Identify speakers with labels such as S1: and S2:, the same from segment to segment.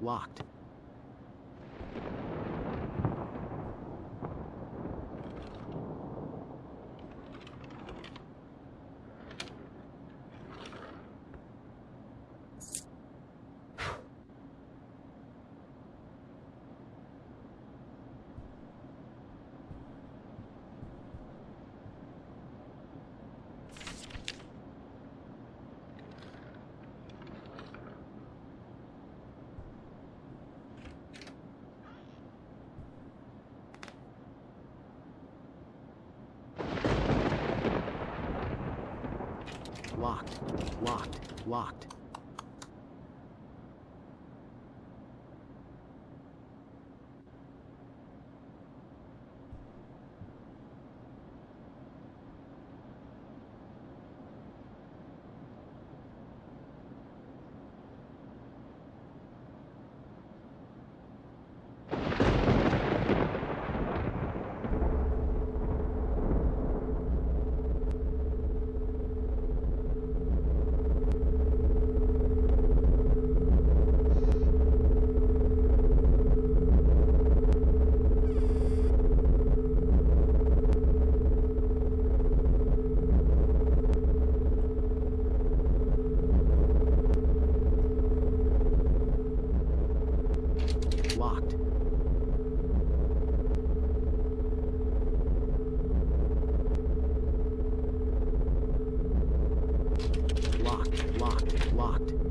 S1: Locked. Locked. Locked. Locked. Locked. Locked. Locked. Locked.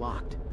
S1: locked.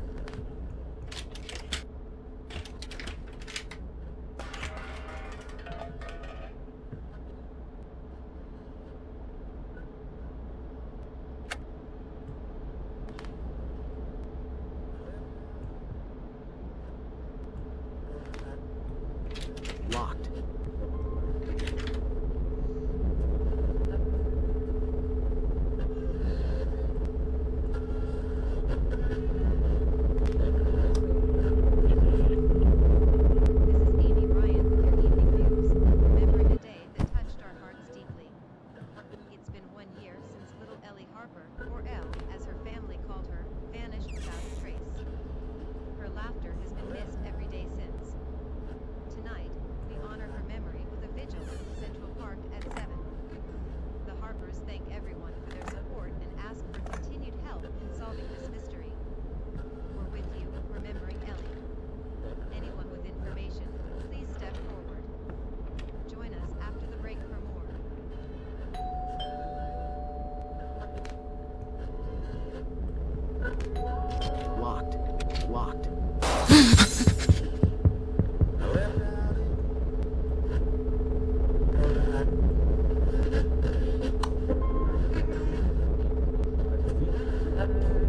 S1: up.